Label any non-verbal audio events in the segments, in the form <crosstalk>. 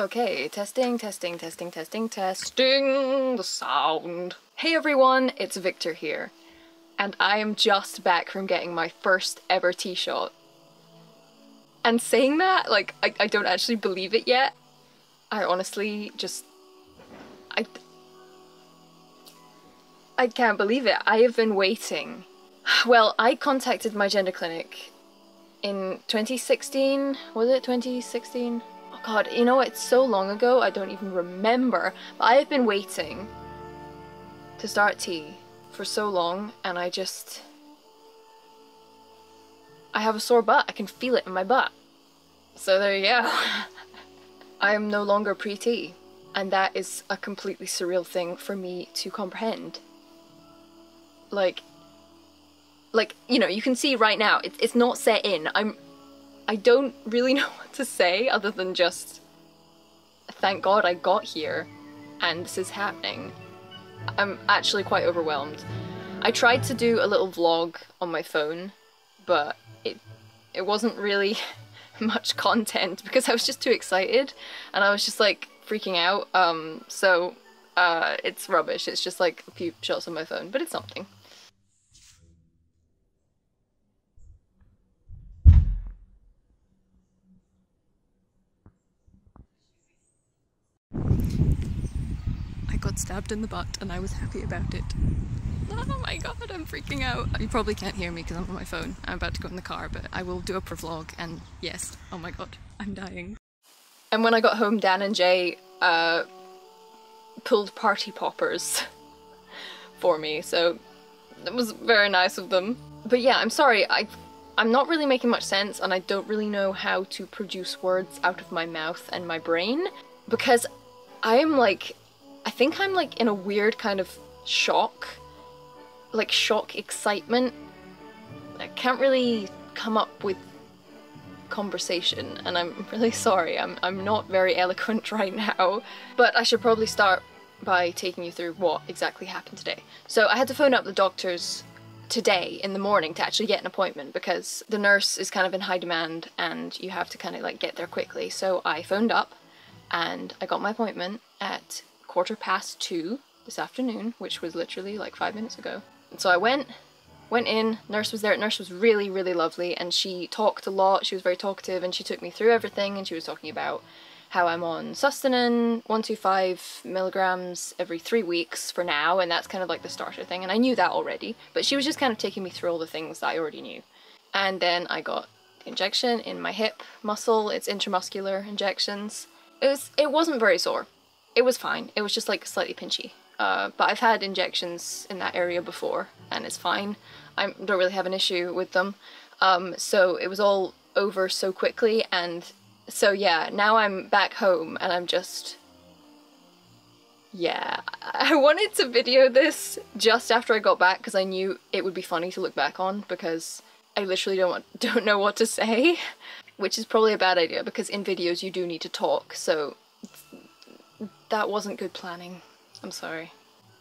Okay, testing, testing, testing, testing, testing the sound. Hey everyone, it's Victor here, and I am just back from getting my first ever T shot. And saying that, like, I, I don't actually believe it yet. I honestly just. I. I can't believe it. I have been waiting. Well, I contacted my gender clinic in 2016. Was it 2016? God, you know, it's so long ago, I don't even remember. But I have been waiting to start T for so long, and I just. I have a sore butt. I can feel it in my butt. So there you go. <laughs> I am no longer pre T, and that is a completely surreal thing for me to comprehend. Like, like you know, you can see right now it's it's not set in. I'm, I don't really <laughs> know what to say other than just, thank God I got here, and this is happening. I'm actually quite overwhelmed. I tried to do a little vlog on my phone, but it it wasn't really <laughs> much content <laughs> because I was just too excited and I was just like freaking out. Um, so uh, it's rubbish. It's just like a few shots on my phone, but it's something. I got stabbed in the butt and I was happy about it. Oh my god, I'm freaking out. You probably can't hear me because I'm on my phone. I'm about to go in the car, but I will do a per vlog and yes, oh my god, I'm dying. And when I got home, Dan and Jay uh, pulled party poppers <laughs> for me, so it was very nice of them. But yeah, I'm sorry, I, I'm not really making much sense and I don't really know how to produce words out of my mouth and my brain because I'm like, I think I'm like in a weird kind of shock like shock excitement. I can't really come up with conversation and I'm <laughs> really sorry. I'm I'm not very eloquent <laughs> right now, but I should probably start by taking you through what exactly happened today. So I had to phone up the doctors today in the morning to actually get an appointment because the nurse is kind of in high demand and you have to kind of like get there quickly. So I phoned up and I got my appointment at quarter past two this afternoon, which was literally like five minutes ago. And so I went, went in, nurse was there, nurse was really, really lovely and she talked a lot, she was very talkative and she took me through everything and she was talking about how I'm on Sustanon, 125 milligrams every three weeks for now, and that's kind of like the starter thing, and I knew that already, but she was just kind of taking me through all the things that I already knew. And then I got the injection in my hip muscle, it's intramuscular injections. It was, it wasn't very sore. It was fine, it was just like slightly pinchy. Uh, but I've had injections in that area before, and it's fine. I don't really have an issue with them. Um, so it was all over so quickly, and so yeah, now I'm back home, and I'm just... Yeah, <laughs> I wanted to video this just after I got back because I knew it would be funny to look back on because I literally don't want, <laughs> don't know what to say, <laughs> which is probably a bad idea because in videos you do need to talk, so that wasn't good planning. I'm sorry.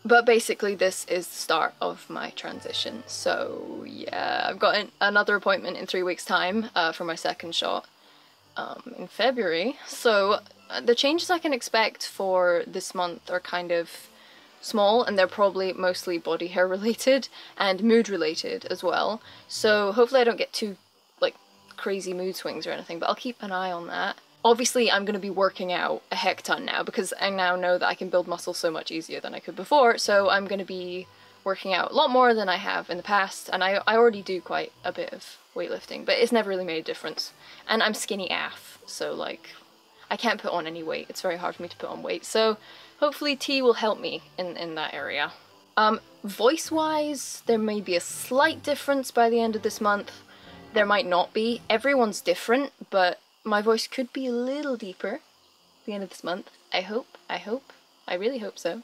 But basically this is the start of my transition. So yeah, I've got an another appointment in three weeks time uh, for my second shot um, in February. So uh, the changes I can expect for this month are kind of small and they're probably mostly body hair related and mood related as well. So hopefully I don't get too like crazy mood swings or anything, but I'll keep an eye on that. Obviously, I'm going to be working out a heck ton now because I now know that I can build muscle so much easier than I could before, so I'm going to be working out a lot more than I have in the past, and I, I already do quite a bit of weightlifting, but it's never really made a difference. And I'm skinny AF, so like, I can't put on any weight. It's very hard for me to put on weight, so hopefully T will help me in, in that area. Um, Voice-wise, there may be a slight difference by the end of this month. There might not be. Everyone's different, but my voice could be a little deeper at the end of this month. I hope, I hope, I really hope so.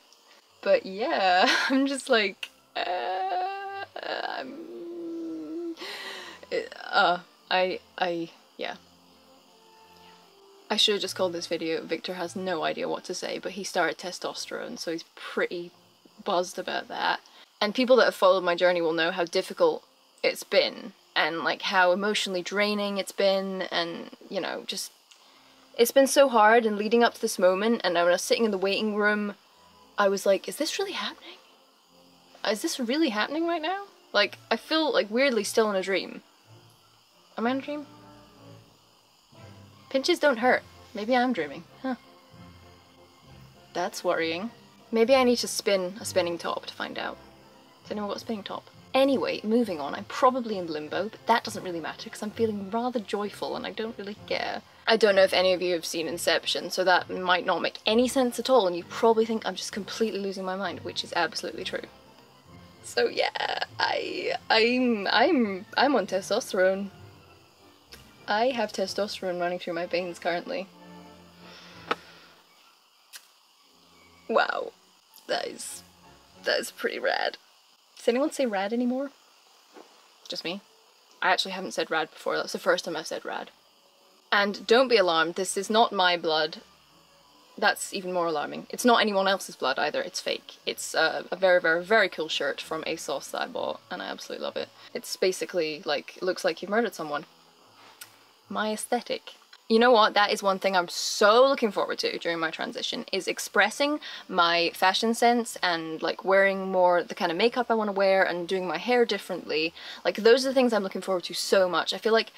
But yeah, <laughs> I'm just like, uh, I'm, uh, I, I, yeah. I should have just called this video Victor has no idea what to say, but he started testosterone, so he's pretty buzzed about that. And people that have followed my journey will know how difficult it's been and like how emotionally draining it's been and you know just It's been so hard and leading up to this moment and when I was sitting in the waiting room, I was like, is this really happening? Is this really happening right now? Like, I feel like weirdly still in a dream. Am I in a dream? Pinches don't hurt. Maybe I'm dreaming. Huh. That's worrying. Maybe I need to spin a spinning top to find out. Has anyone got a spinning top? Anyway, moving on, I'm probably in limbo, but that doesn't really matter because I'm feeling rather joyful and I don't really care. I don't know if any of you have seen Inception, so that might not make any sense at all and you probably think I'm just completely losing my mind, which is absolutely true. So yeah, I I'm I'm I'm on testosterone. I have testosterone running through my veins currently. Wow. That is that is pretty rad. Does anyone say rad anymore? Just me? I actually haven't said rad before, that's the first time I've said rad. And don't be alarmed, this is not my blood. That's even more alarming. It's not anyone else's blood either, it's fake. It's uh, a very, very, very cool shirt from ASOS that I bought, and I absolutely love it. It's basically like, looks like you've murdered someone. My aesthetic. You know what? That is one thing I'm so looking forward to during my transition is expressing my fashion sense and like wearing more the kind of makeup I want to wear and doing my hair differently. Like those are the things I'm looking forward to so much. I feel like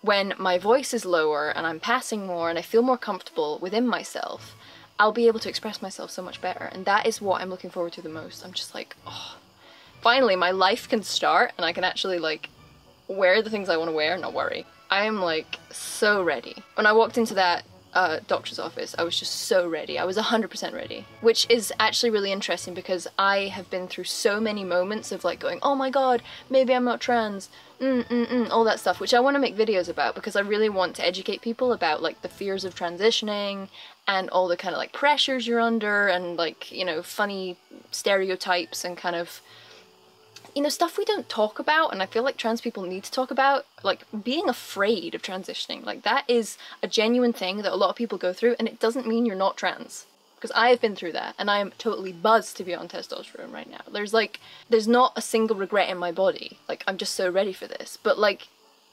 when my voice is lower and I'm passing more and I feel more comfortable within myself, I'll be able to express myself so much better. And that is what I'm looking forward to the most. I'm just like, oh, finally my life can start and I can actually like wear the things I want to wear and not worry. I am like so ready. When I walked into that uh, doctor's office, I was just so ready. I was 100% ready, which is actually really interesting because I have been through so many moments of like going, oh my god, maybe I'm not trans, mm, mm, mm, all that stuff, which I want to make videos about because I really want to educate people about like the fears of transitioning and all the kind of like pressures you're under and like, you know, funny stereotypes and kind of you know, stuff we don't talk about and I feel like trans people need to talk about, like being afraid of transitioning. Like that is a genuine thing that a lot of people go through and it doesn't mean you're not trans. Because I have been through that and I am totally buzzed to be on testosterone right now. There's like, there's not a single regret in my body. Like, I'm just so ready for this. But like,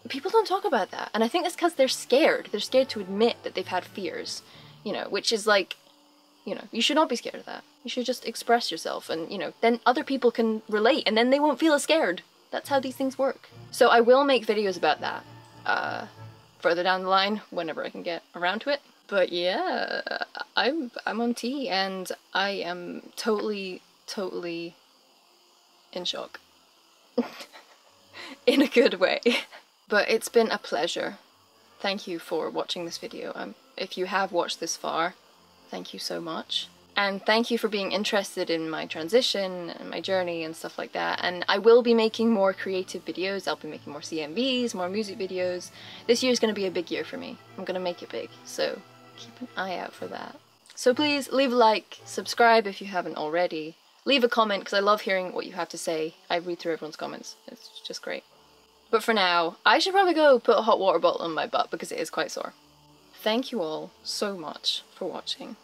people don't talk about that. And I think that's because they're scared. They're scared to admit that they've had fears, you know, which is like, you know, you should not be scared of that. You should just express yourself and, you know, then other people can relate and then they won't feel as scared. That's how these things work. So I will make videos about that uh, further down the line whenever I can get around to it. But yeah, I'm, I'm on T and I am totally, totally in shock. <laughs> in a good way. <laughs> But it's been a pleasure. Thank you for watching this video. Um, if you have watched this far, thank you so much. And thank you for being interested in my transition and my journey and stuff like that. And I will be making more creative videos. I'll be making more CMVs, more music videos. This year is going to be a big year for me. I'm going to make it big. So keep an eye out for that. So please leave a like, subscribe if you haven't already. Leave a comment because I love hearing what you have to say. I read through everyone's comments. It's just great. But for now, I should probably go put a hot water bottle on my butt because it is quite sore. Thank you all so much for watching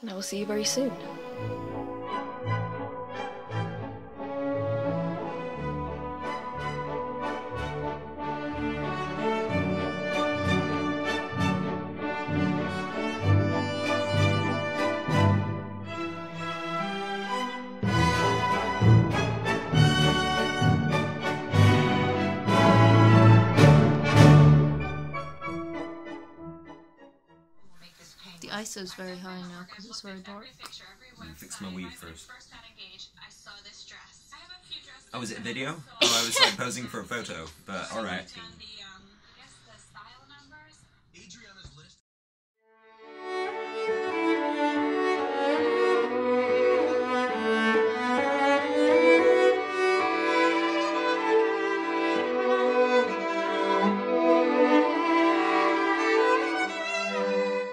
and I will see you very soon. ISO's very high now because it's very dark. Let me fix my weave first. Oh, was it a video? Oh, I was like posing for a photo, but alright.